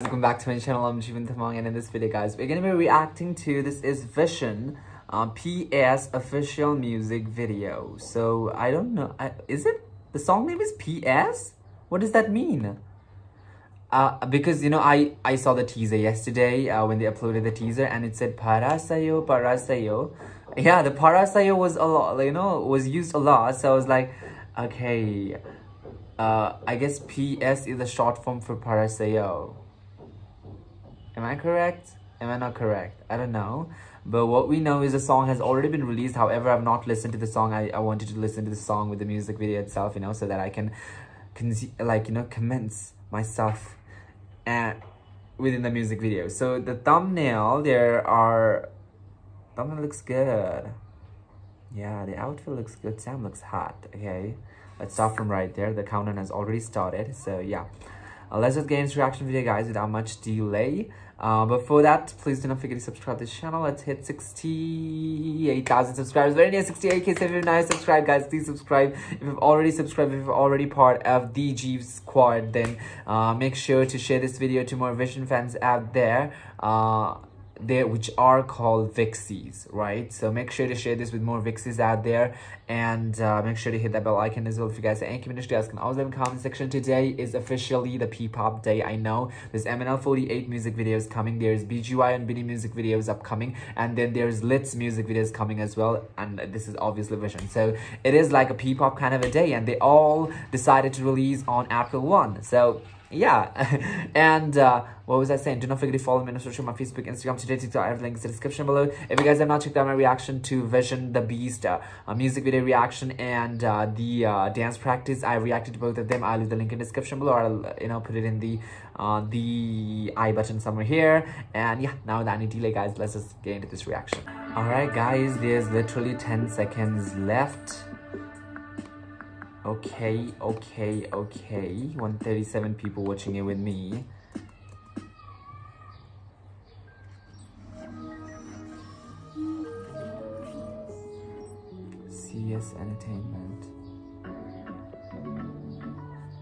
Welcome back to my channel, I'm Jeevan Tamang and in this video guys, we're to be reacting to, this is VXON uh, PS official music video. So, I don't know, I, is it, the song name is PS? What does that mean? Uh, because, you know, I, I saw the teaser yesterday uh, when they uploaded the teaser and it said Parasayo, Parasayo. Yeah, the Parasayo was a lot, you know, was used a lot. So I was like, okay, uh, I guess PS is a short form for Parasayo. Am I correct? Am I not correct? I don't know. But what we know is the song has already been released. However, I've not listened to the song. I, I wanted to listen to the song with the music video itself, you know, so that I can, like, you know, commence myself and within the music video. So the thumbnail, there are, thumbnail looks good. Yeah, the outfit looks good. Sam looks hot, okay? Let's start from right there. The countdown has already started. So yeah, uh, let's just get into reaction video, guys, without much delay. Uh, before that, please do not forget to subscribe to this channel. Let's hit 68,000 subscribers. Very near 68k. So if you're not subscribed, guys, please subscribe. If you've already subscribed, if you're already part of the G squad, then uh, make sure to share this video to more VXON fans out there. Uh, there which are called Vixies, right? So make sure to share this with more Vixies out there and uh, make sure to hit that bell icon as well if you guys have any community guys can always in the comment section. Today is officially the P-pop day. I know there's MNL48 music videos coming, there's BGY and BINI music videos upcoming, and then there's Lit's music videos coming as well, and this is obviously VXON. So it is like a P-pop kind of a day, and they all decided to release on April 1. So yeah and uh what was i saying? Do not forget to follow me on social my facebook instagram today tiktok i have links in the description below. If you guys have not checked out my reaction to VXON the beast uh, a music video reaction and uh the uh dance practice i reacted to both of them. I'll leave the link in the description below or i'll you know put it in the uh the i button somewhere here. And yeah now without any delay guys let's just get into this reaction. All right guys there's literally 10 seconds left Okay, okay, okay. 137 people watching it with me. CS Entertainment.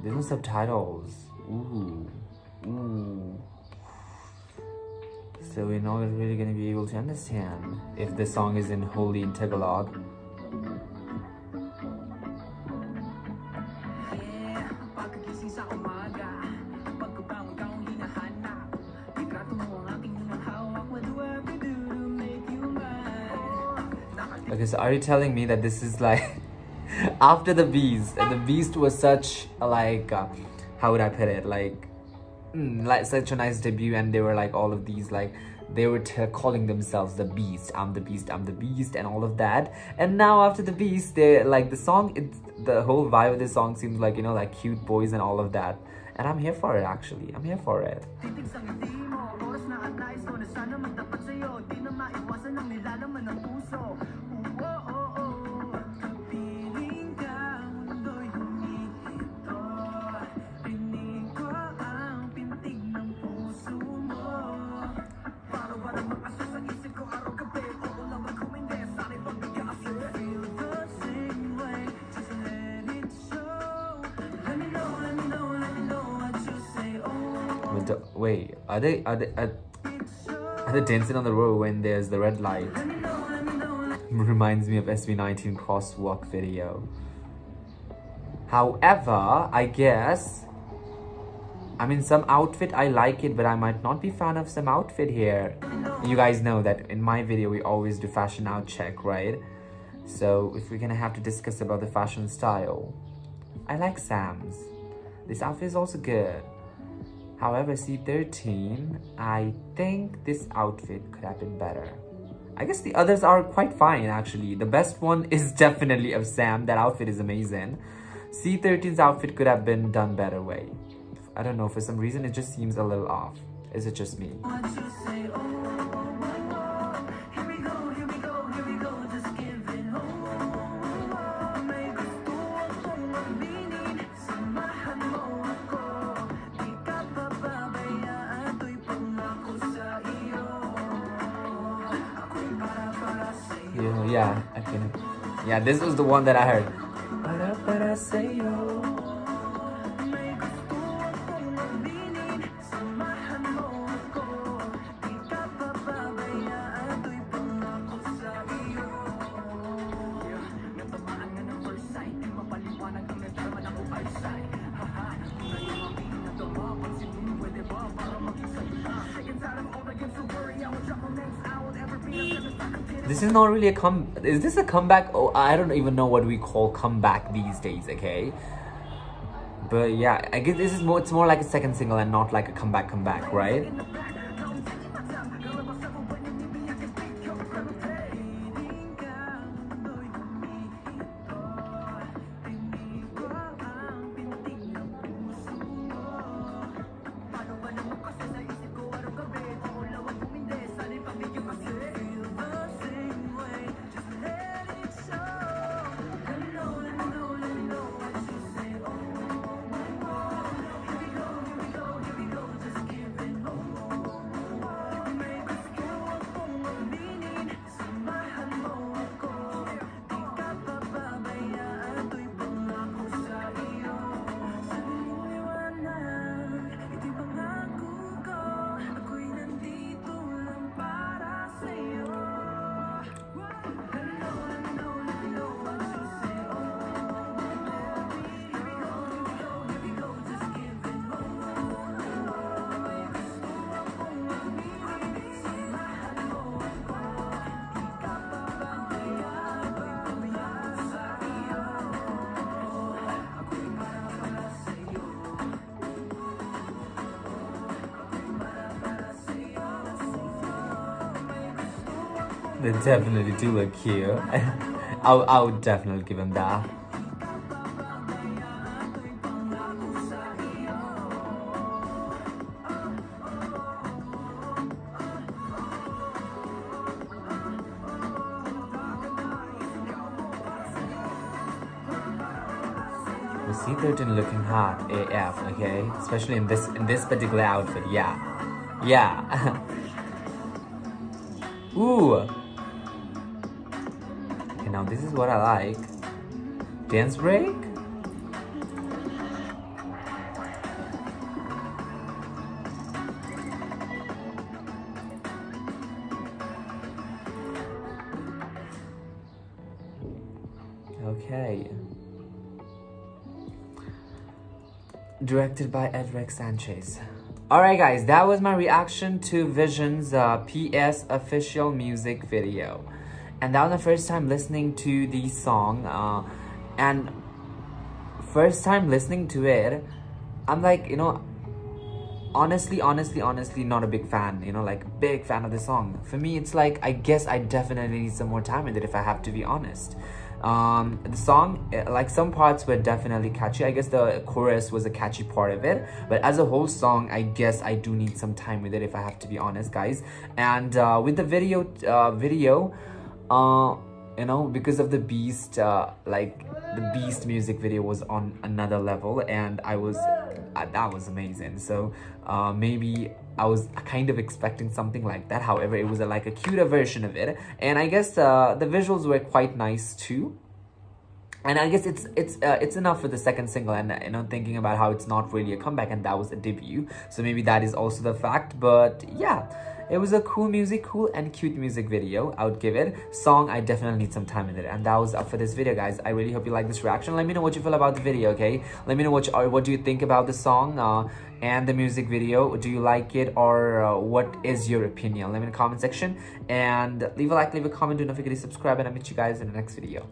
There's no subtitles. Ooh. Ooh. So we're not really gonna be able to understand if the song is in wholly in Tagalog. Okay, so are you telling me that this is like after the beast and the beast was such like uh, how would I put it? Like mm, like such a nice debut and they were like all of these like they were calling themselves the beast. I'm the beast i'm the beast and all of that. And now after the beast they like the song it's the whole vibe of the song seems like you know like cute boys and all of that. And i'm here for it actually. I'm here for it wait, are they are they are, are they dancing on the road when there's the red light? Reminds me of SB19 crosswalk video. However, I guess I mean, some outfit, I like it, but I might not be fan of some outfit here. You guys know that in my video, we always do fashion out check, right? So if we're gonna have to discuss about the fashion style, I like Sam's. This outfit is also good. However, C13, I think this outfit could have been better. I guess the others are quite fine, actually. The best one is definitely of Sam. That outfit is amazing. C13's outfit could have been done better way. I don't know, for some reason, it just seems a little off. Is it just me? Yeah, I can. Yeah, this was the one that I heard. This is not really a come is this a comeback? Oh i don't even know what we call comeback these days okay? But yeah i guess this is more it's more like a second single and not like a comeback comeback right They definitely do look cute. I, I would definitely give him that. C13 looking hot AF, okay? Especially in this in this particular outfit, yeah. Yeah. Ooh. This is what I like. Dance break? Okay. Directed by Edric Sanchez. Alright guys, that was my reaction to VXON's uh, PS official music video and that was my first time listening to the song uh, and first time listening to it i'm like you know honestly honestly honestly not a big fan you know like big fan of the song. For me it's like i guess i definitely need some more time with it if i have to be honest. Um the song eh, like some parts were definitely catchy. I guess the chorus was a catchy part of it. But as a whole song i guess i do need some time with it if i have to be honest guys. And uh with the video uh video uh you know because of the beast uh like the beast music video was on another level and i was uh, that was amazing. So uh maybe i was kind of expecting something like that. However it was a, like a cuter version of it. And i guess uh the visuals were quite nice too. And I guess it's it's uh, it's enough for the second single and you know thinking about how it's not really a comeback and that was a debut. So maybe that is also the fact but yeah it was a cool music cool and cute music video. I would give it. Song i definitely need some time in it and that was up for this video guys. I really hope you like this reaction. Let me know what you feel about the video okay? Let me know what you, what do you think about the song uh, and the music video. Do you like it or uh, what is your opinion? Let me in the comment section and leave a like leave a comment do not forget to subscribe and i'll meet you guys in the next video